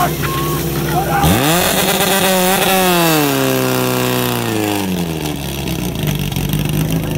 Fuck!